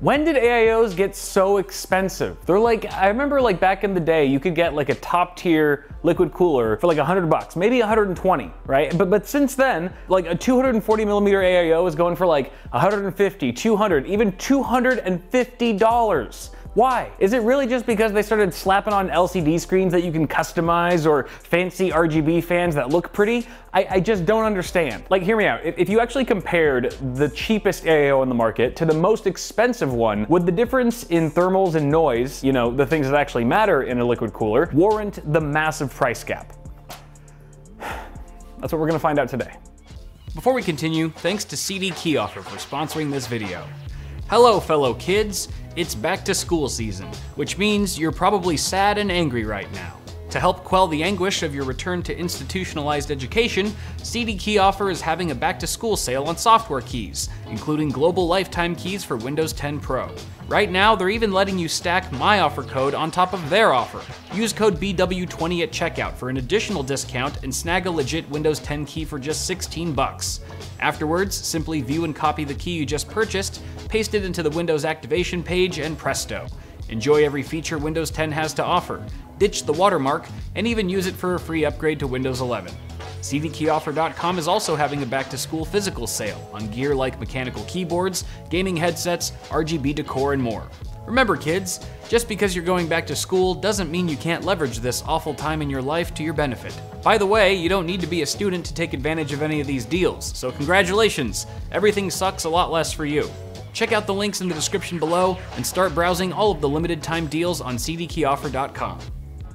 When did AIOs get so expensive? They're like, I remember like back in the day, you could get like a top tier liquid cooler for like 100 bucks, maybe 120, right? But but since then, like a 240 millimeter AIO is going for like 150, 200, even 250 dollars. Why? Is it really just because they started slapping on LCD screens that you can customize or fancy RGB fans that look pretty? I, I just don't understand. Like, hear me out. If, you actually compared the cheapest AIO on the market to the most expensive one, would the difference in thermals and noise, you know, the things that actually matter in a liquid cooler, warrant the massive price gap? That's what we're gonna find out today. Before we continue, thanks to CD Key Offer for sponsoring this video. Hello, fellow kids. It's back to school season, which means you're probably sad and angry right now. To help quell the anguish of your return to institutionalized education, CD Key Offer is having a back to school sale on software keys, including global lifetime keys for Windows 10 Pro. Right now, they're even letting you stack my offer code on top of their offer. Use code BW20 at checkout for an additional discount and snag a legit Windows 10 key for just 16 bucks. Afterwards, simply view and copy the key you just purchased, paste it into the Windows activation page, and presto. Enjoy every feature Windows 10 has to offer, ditch the watermark, and even use it for a free upgrade to Windows 11. CDKeyOffer.com is also having a back to school physical sale on gear like mechanical keyboards, gaming headsets, RGB decor, and more. Remember, kids, just because you're going back to school doesn't mean you can't leverage this awful time in your life to your benefit. By the way, you don't need to be a student to take advantage of any of these deals, so congratulations! Everything sucks a lot less for you. Check out the links in the description below and start browsing all of the limited time deals on cdkeyoffer.com.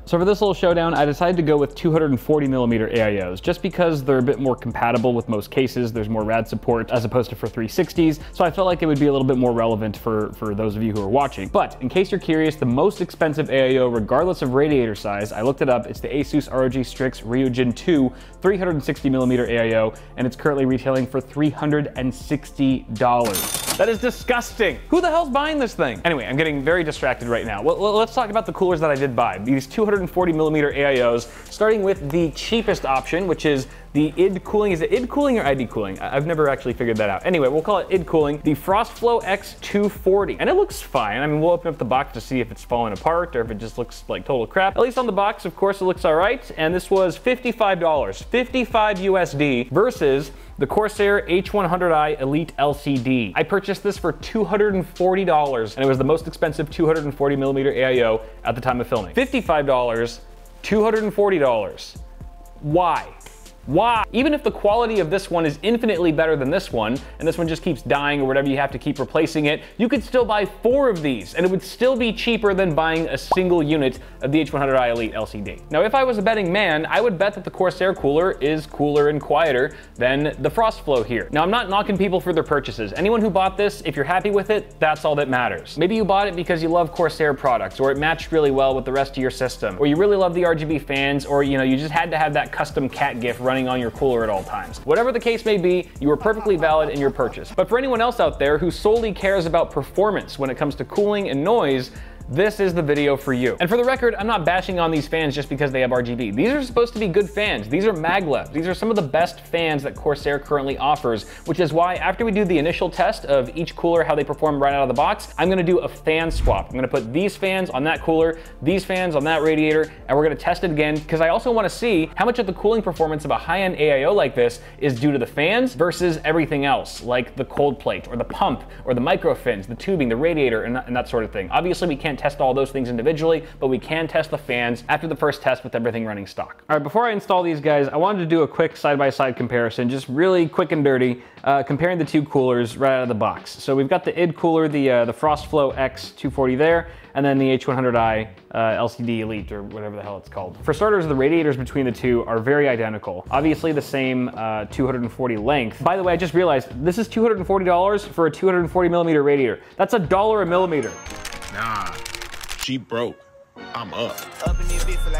So for this little showdown, I decided to go with 240 millimeter AIOs, just because they're a bit more compatible with most cases. There's more rad support as opposed to for 360s. So I felt like it would be a little bit more relevant for, for those of you who are watching. But in case you're curious, the most expensive AIO, regardless of radiator size, I looked it up. It's the Asus ROG Strix Ryujin 2 360 millimeter AIO, and it's currently retailing for $360. That is disgusting. Who the hell's buying this thing? Anyway, I'm getting very distracted right now. Well, let's talk about the coolers that I did buy. These 240 millimeter AIOs, starting with the cheapest option, which is the id cooling. Is it id cooling or ID cooling? I've never actually figured that out. Anyway, we'll call it id cooling. The FrostFlow X240, and it looks fine. I mean, we'll open up the box to see if it's falling apart or if it just looks like total crap. At least on the box, of course, it looks all right. And this was $55, 55 USD versus the Corsair H100i Elite LCD. I purchased this for $240 and it was the most expensive 240 millimeter AIO at the time of filming. $55, $240. Why? Why? Even if the quality of this one is infinitely better than this one, and this one just keeps dying or whatever, you have to keep replacing it, you could still buy four of these, and it would still be cheaper than buying a single unit of the H100i Elite LCD. Now, if I was a betting man, I would bet that the Corsair cooler is cooler and quieter than the FrostFlow here. Now, I'm not knocking people for their purchases. Anyone who bought this, if you're happy with it, that's all that matters. Maybe you bought it because you love Corsair products, or it matched really well with the rest of your system, or you really love the RGB fans, or you know, you just had to have that custom cat GIF running running on your cooler at all times. Whatever the case may be, you are perfectly valid in your purchase. But for anyone else out there who solely cares about performance when it comes to cooling and noise, this is the video for you. And for the record, I'm not bashing on these fans just because they have RGB. These are supposed to be good fans. These are maglev. These are some of the best fans that Corsair currently offers, which is why after we do the initial test of each cooler, how they perform right out of the box, I'm gonna do a fan swap. I'm gonna put these fans on that cooler, these fans on that radiator, and we're gonna test it again because I also wanna see how much of the cooling performance of a high-end AIO like this is due to the fans versus everything else, like the cold plate or the pump or the micro fins, the tubing, the radiator, and that, and that sort of thing. Obviously, we can't can't test all those things individually, but we can test the fans after the first test with everything running stock. All right, before I install these guys, I wanted to do a quick side-by-side -side comparison, just really quick and dirty, uh, comparing the two coolers right out of the box. So we've got the id cooler, the, uh, the FrostFlow X240 there, and then the H100i uh, LCD Elite or whatever the hell it's called. For starters, the radiators between the two are very identical. Obviously the same uh, 240 length. By the way, I just realized this is $240 for a 240 millimeter radiator. That's a dollar a millimeter. Nah, she broke. I'm up.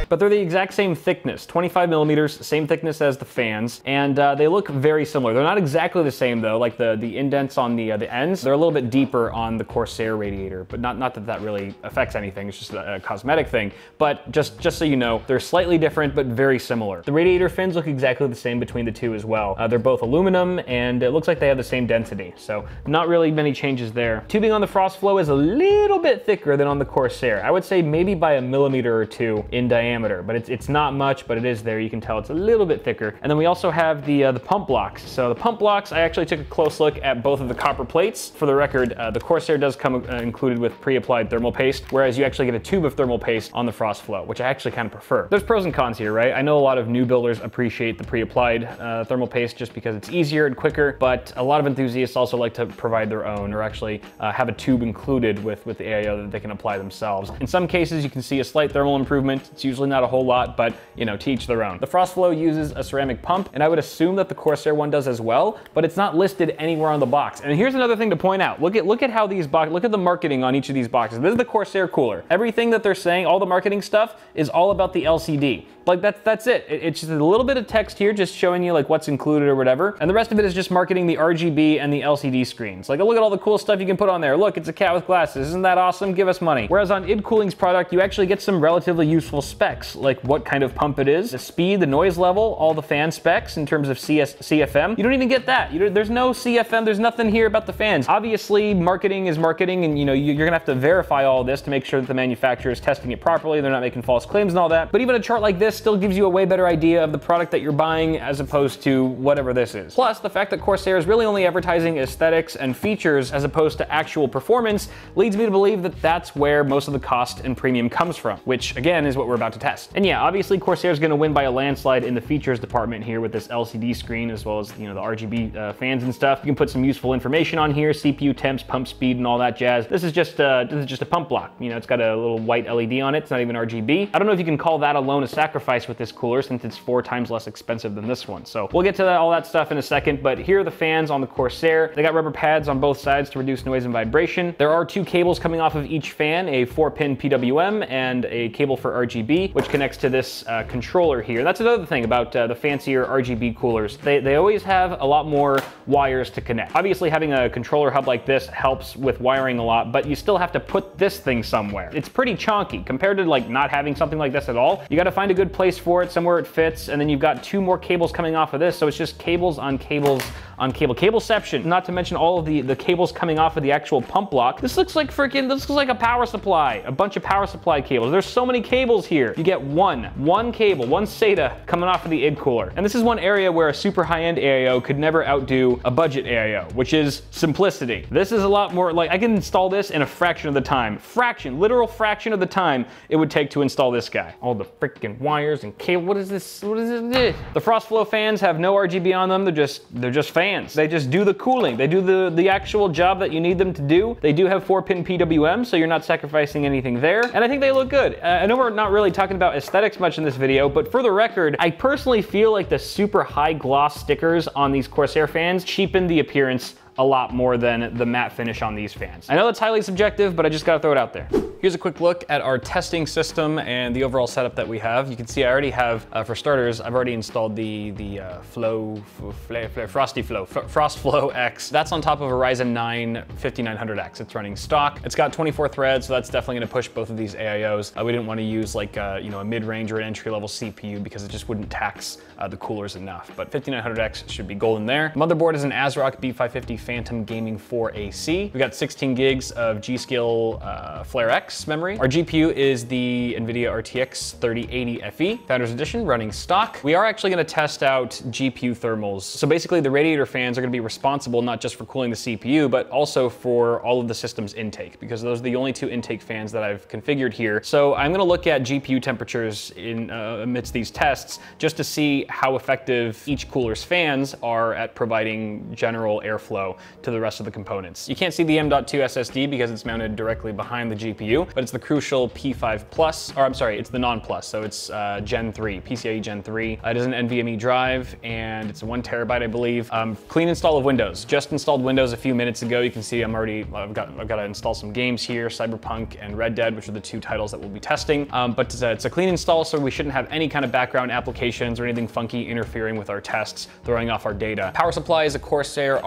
But they're the exact same thickness, 25 millimeters, same thickness as the fans, and uh, they look very similar. They're not exactly the same though, like the, the indents on the, uh, the ends, they're a little bit deeper on the Corsair radiator, but not, not that that really affects anything, it's just a, a cosmetic thing. But just, just so you know, they're slightly different, but very similar. The radiator fins look exactly the same between the two as well. Uh, they're both aluminum, and it looks like they have the same density, so not really many changes there. Tubing on the Frost Flow is a little bit thicker than on the Corsair. I would say maybe by a millimeter or two in diameter, but it's, it's not much, but it is there. You can tell it's a little bit thicker. And then we also have the, uh, the pump blocks. So the pump blocks, I actually took a close look at both of the copper plates. For the record, uh, the Corsair does come uh, included with pre-applied thermal paste, whereas you actually get a tube of thermal paste on the frost flow, which I actually kind of prefer. There's pros and cons here, right? I know a lot of new builders appreciate the pre-applied uh, thermal paste just because it's easier and quicker, but a lot of enthusiasts also like to provide their own or actually uh, have a tube included with, with the AIO that they can apply themselves. In some cases, you can see a slight thermal improvement. It's usually not a whole lot, but you know, to each their own. The Frostflow uses a ceramic pump, and I would assume that the Corsair one does as well, but it's not listed anywhere on the box. And here's another thing to point out. Look at look at how these box look at the marketing on each of these boxes. This is the Corsair cooler. Everything that they're saying, all the marketing stuff, is all about the LCD. Like that's that's it. It's just a little bit of text here, just showing you like what's included or whatever, and the rest of it is just marketing the RGB and the LCD screens. Like look at all the cool stuff you can put on there. Look, it's a cat with glasses. Isn't that awesome? Give us money. Whereas on id Cooling's product, you actually get some relatively useful specs, like what kind of pump it is, the speed, the noise level, all the fan specs in terms of CS, CFM. You don't even get that. there's no CFM. There's nothing here about the fans. Obviously, marketing is marketing, and you know you're gonna have to verify all this to make sure that the manufacturer is testing it properly. They're not making false claims and all that. But even a chart like this still gives you a way better idea of the product that you're buying as opposed to whatever this is. Plus, the fact that Corsair is really only advertising aesthetics and features as opposed to actual performance leads me to believe that that's where most of the cost and premium comes from, which again is what we're about to test. And yeah, obviously Corsair is going to win by a landslide in the features department here with this LCD screen as well as you know the RGB uh, fans and stuff. You can put some useful information on here, CPU temps, pump speed, and all that jazz. This is just uh, this is just a pump block. You know, it's got a little white LED on it. It's not even RGB. I don't know if you can call that alone a sacrifice with this cooler since it's four times less expensive than this one. So we'll get to that, all that stuff in a second, but here are the fans on the Corsair. They got rubber pads on both sides to reduce noise and vibration. There are two cables coming off of each fan, a four pin PWM and a cable for RGB, which connects to this uh, controller here. That's another thing about uh, the fancier RGB coolers. They, they always have a lot more wires to connect. Obviously having a controller hub like this helps with wiring a lot, but you still have to put this thing somewhere. It's pretty chonky compared to like not having something like this at all. You gotta find a good place for it, somewhere it fits, and then you've got two more cables coming off of this, so it's just cables on cables on cable. Cableception, not to mention all of the, the cables coming off of the actual pump block. This looks like freaking, this looks like a power supply, a bunch of power supply cables. There's so many cables here. You get one, one cable, one SATA coming off of the id cooler. And this is one area where a super high-end AIO could never outdo a budget AIO, which is simplicity. This is a lot more, like I can install this in a fraction of the time. Fraction, literal fraction of the time it would take to install this guy. All the freaking wires and cable, what is this, what is this? The Frostflow fans have no RGB on them, they're just, they're just fans fans. They just do the cooling. They do the, the actual job that you need them to do. They do have four pin PWM, so you're not sacrificing anything there. And I think they look good. Uh, I know we're not really talking about aesthetics much in this video, but for the record, I personally feel like the super high gloss stickers on these Corsair fans cheapen the appearance a lot more than the matte finish on these fans. I know that's highly subjective, but I just gotta throw it out there. Here's a quick look at our testing system and the overall setup that we have. You can see I already have, uh, for starters, I've already installed the, the uh, Flow, Fl Fl Frosty Flow, F Frost Flow X. That's on top of a Ryzen 9 5900X. It's running stock. It's got 24 threads, so that's definitely gonna push both of these AIOs. Uh, we didn't wanna use like, uh, you know, a mid-range or an entry-level CPU because it just wouldn't tax uh, the coolers enough. But 5900X should be golden there. Motherboard is an ASRock B550 Phantom Gaming 4 AC. We've got 16 gigs of G.Skill uh, Flare X memory. Our GPU is the NVIDIA RTX 3080 FE, Founders Edition, running stock. We are actually gonna test out GPU thermals. So basically the radiator fans are gonna be responsible not just for cooling the CPU, but also for all of the system's intake, because those are the only two intake fans that I've configured here. So I'm gonna look at GPU temperatures in uh, amidst these tests, just to see how effective each cooler's fans are at providing general airflow to the rest of the components. You can't see the M.2 SSD because it's mounted directly behind the GPU, but it's the crucial P5 Plus, or I'm sorry, it's the non-plus, so it's uh, Gen 3, PCIe Gen 3. Uh, it is an NVMe drive, and it's one terabyte, I believe. Um, clean install of Windows. Just installed Windows a few minutes ago. You can see I'm already, I've got, I've got to install some games here, Cyberpunk and Red Dead, which are the two titles that we'll be testing. Um, but it's a, it's a clean install, so we shouldn't have any kind of background applications or anything funky interfering with our tests, throwing off our data. Power supply is a Corsair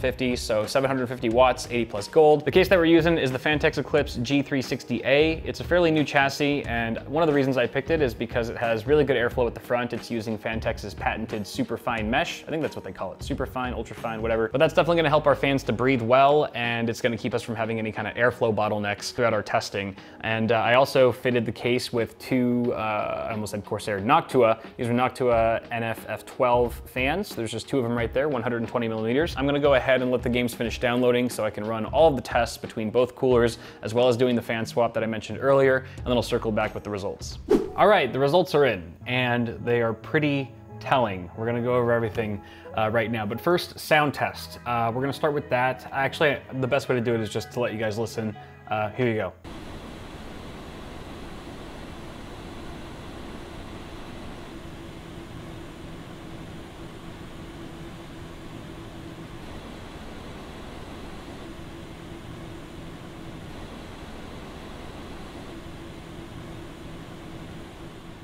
RM750, so 750 watts, 80 plus gold. The case that we're using is the Phanteks Eclipse G360A. It's a fairly new chassis, and one of the reasons I picked it is because it has really good airflow at the front. It's using Phanteks's patented superfine mesh. I think that's what they call it, superfine, ultrafine, whatever. But that's definitely gonna help our fans to breathe well, and it's gonna keep us from having any kind of airflow bottlenecks throughout our testing. And uh, I also fitted the case with two, uh, I almost said Corsair Noctua. These are Noctua NF-F12 fans. There's just two of them right there, 120 millimeters. I'm gonna go ahead and let the games finish downloading so I can run all of the tests between both coolers, as well as doing the fan swap that I mentioned earlier, and then I'll circle back with the results. All right, the results are in, and they are pretty telling. We're gonna go over everything uh, right now. But first, sound test. Uh, we're gonna start with that. Actually, the best way to do it is just to let you guys listen. Uh, here you go.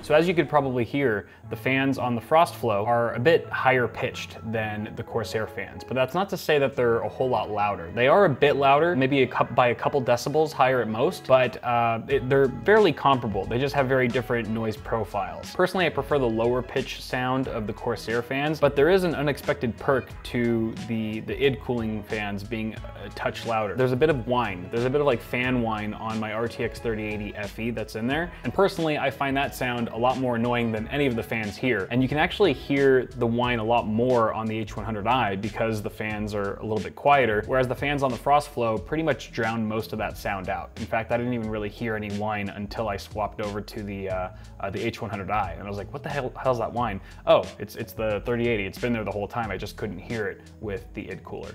So as you could probably hear, the fans on the Frostflow are a bit higher pitched than the Corsair fans, but that's not to say that they're a whole lot louder. They are a bit louder, maybe a by a couple decibels higher at most, but uh, it, they're fairly comparable. They just have very different noise profiles. Personally, I prefer the lower pitch sound of the Corsair fans, but there is an unexpected perk to the, the id cooling fans being a touch louder. There's a bit of whine. There's a bit of like fan whine on my RTX 3080 FE that's in there. And personally, I find that sound a lot more annoying than any of the fans here. And you can actually hear the whine a lot more on the H100i because the fans are a little bit quieter, whereas the fans on the Frostflow pretty much drown most of that sound out. In fact, I didn't even really hear any whine until I swapped over to the uh, uh, the H100i. And I was like, what the hell hell's that whine? Oh, it's, it's the 3080. It's been there the whole time. I just couldn't hear it with the id cooler.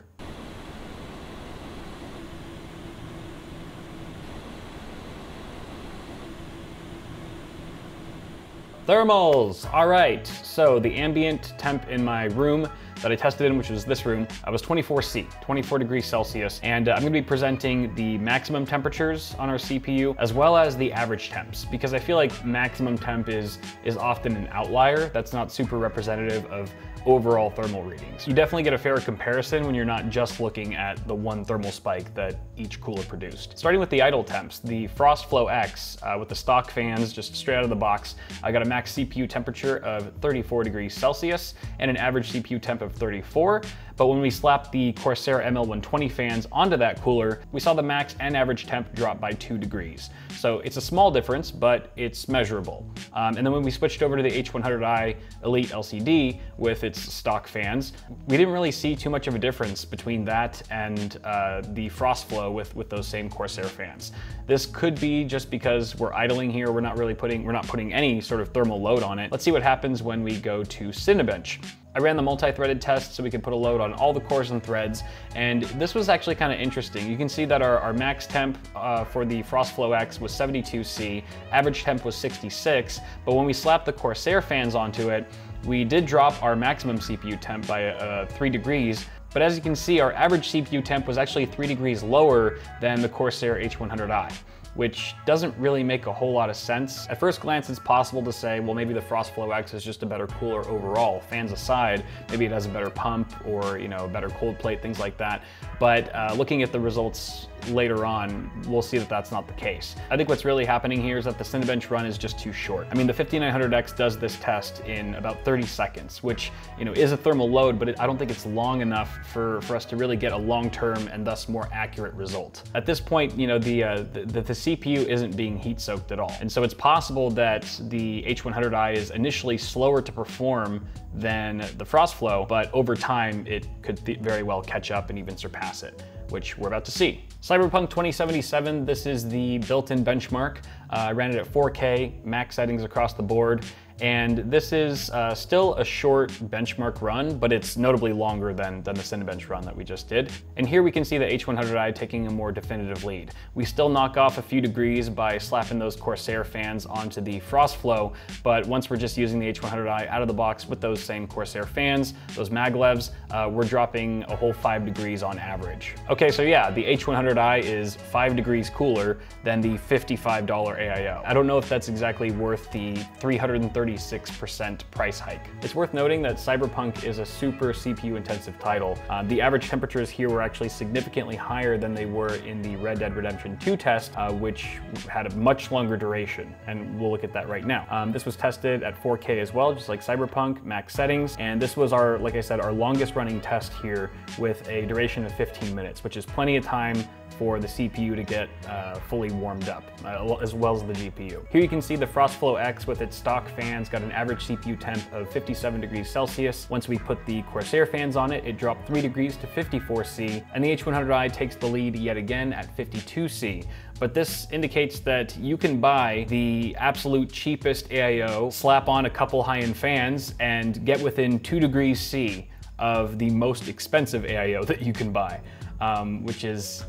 Thermals, all right. So the ambient temp in my room that I tested in, which was this room, I was 24C, 24 degrees Celsius. And uh, I'm gonna be presenting the maximum temperatures on our CPU, as well as the average temps, because I feel like maximum temp is, is often an outlier. That's not super representative of overall thermal readings. You definitely get a fair comparison when you're not just looking at the one thermal spike that each cooler produced. Starting with the idle temps, the Frostflow X uh, with the stock fans just straight out of the box, I got a max CPU temperature of 34 degrees Celsius and an average CPU temp of 34. But when we slapped the Corsair ML120 fans onto that cooler, we saw the max and average temp drop by two degrees. So it's a small difference, but it's measurable. Um, and then when we switched over to the H100i Elite LCD with its stock fans, we didn't really see too much of a difference between that and uh, the Frostflow with, with those same Corsair fans. This could be just because we're idling here, we're not really putting, we're not putting any sort of thermal load on it. Let's see what happens when we go to Cinebench. I ran the multi-threaded test so we could put a load on all the cores and threads, and this was actually kind of interesting. You can see that our, our max temp uh, for the Frostflow X was 72C, average temp was 66, but when we slapped the Corsair fans onto it, we did drop our maximum CPU temp by uh, 3 degrees, but as you can see, our average CPU temp was actually 3 degrees lower than the Corsair H100i which doesn't really make a whole lot of sense. At first glance, it's possible to say, well, maybe the Frostflow X is just a better cooler overall. Fans aside, maybe it has a better pump or, you know, a better cold plate, things like that. But uh, looking at the results later on, we'll see that that's not the case. I think what's really happening here is that the Cinebench run is just too short. I mean, the 5900X does this test in about 30 seconds, which, you know, is a thermal load, but it, I don't think it's long enough for, for us to really get a long-term and thus more accurate result. At this point, you know, the, uh, the, the, CPU isn't being heat soaked at all. And so it's possible that the H100i is initially slower to perform than the Frostflow, but over time it could very well catch up and even surpass it which we're about to see. Cyberpunk 2077, this is the built-in benchmark. Uh, I ran it at 4K, max settings across the board, And this is uh, still a short benchmark run, but it's notably longer than, than the Cinebench run that we just did. And here we can see the H100i taking a more definitive lead. We still knock off a few degrees by slapping those Corsair fans onto the Frost Flow, but once we're just using the H100i out of the box with those same Corsair fans, those maglevs, uh, we're dropping a whole five degrees on average. Okay, so yeah, the H100i is five degrees cooler than the $55 AIO. I don't know if that's exactly worth the 336% price hike. It's worth noting that Cyberpunk is a super CPU intensive title. Uh, the average temperatures here were actually significantly higher than they were in the Red Dead Redemption 2 test, uh, which had a much longer duration, and we'll look at that right now. Um, this was tested at 4K as well, just like Cyberpunk, max settings, and this was our, like I said, our longest running test here with a duration of 15 minutes, which is plenty of time for the CPU to get uh, fully warmed up, uh, as well as the GPU. Here you can see the Frostflow X with its stock fans got an average CPU temp of 57 degrees Celsius. Once we put the Corsair fans on it, it dropped 3 degrees to 54C, and the H100i takes the lead yet again at 52C. But this indicates that you can buy the absolute cheapest AIO, slap on a couple high-end fans, and get within 2 degrees C of the most expensive AIO that you can buy, um, which is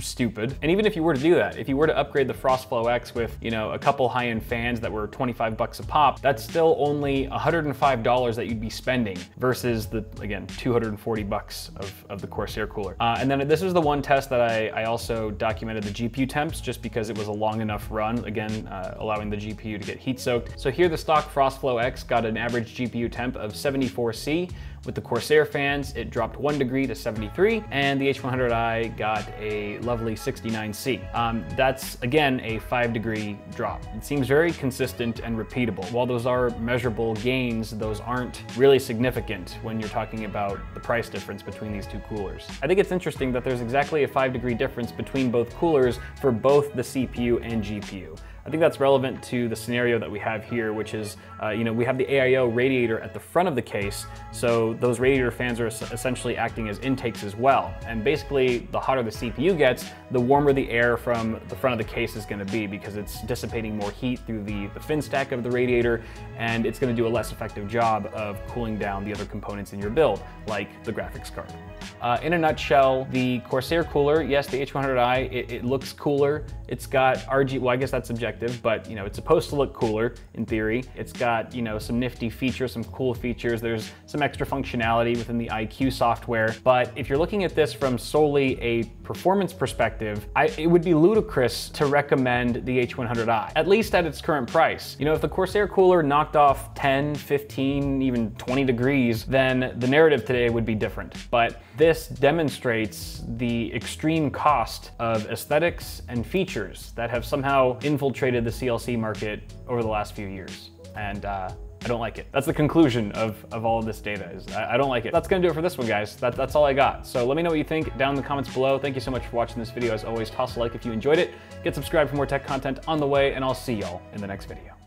stupid. And even if you were to do that, if you were to upgrade the Frostflow X with, you know, a couple high-end fans that were 25 bucks a pop, that's still only $105 that you'd be spending versus the, again, 240 bucks of, of the Corsair cooler. Uh, and then this is the one test that I, I also documented the GPU temps just because it was a long enough run, again, uh, allowing the GPU to get heat soaked. So here the stock Frostflow X got an average GPU temp of 74C, with the Corsair fans, it dropped one degree to 73, and the H100i got a lovely 69C. Um, that's, again, a five degree drop. It seems very consistent and repeatable. While those are measurable gains, those aren't really significant when you're talking about the price difference between these two coolers. I think it's interesting that there's exactly a five degree difference between both coolers for both the CPU and GPU. I think that's relevant to the scenario that we have here, which is, uh, you know, we have the AIO radiator at the front of the case, so those radiator fans are essentially acting as intakes as well. And basically, the hotter the CPU gets, the warmer the air from the front of the case is gonna be because it's dissipating more heat through the, the fin stack of the radiator, and it's gonna do a less effective job of cooling down the other components in your build, like the graphics card. Uh, in a nutshell, the Corsair cooler, yes, the H100i, it, it looks cooler. It's got RG, well, I guess that's subjective, but you know, it's supposed to look cooler in theory. It's got, you know, some nifty features, some cool features. There's some extra functionality within the iCUE software. But if you're looking at this from solely a performance perspective, I, it would be ludicrous to recommend the H100i, at least at its current price. You know, if the Corsair cooler knocked off 10, 15, even 20 degrees, then the narrative today would be different. But this demonstrates the extreme cost of aesthetics and features that have somehow infiltrated the CLC market over the last few years. And uh, I don't like it. That's the conclusion of, of all of this data is I, I, don't like it. That's gonna do it for this one, guys. That, that's all I got. So let me know what you think down in the comments below. Thank you so much for watching this video. As always, toss a like if you enjoyed it. Get subscribed for more tech content on the way, and I'll see y'all in the next video.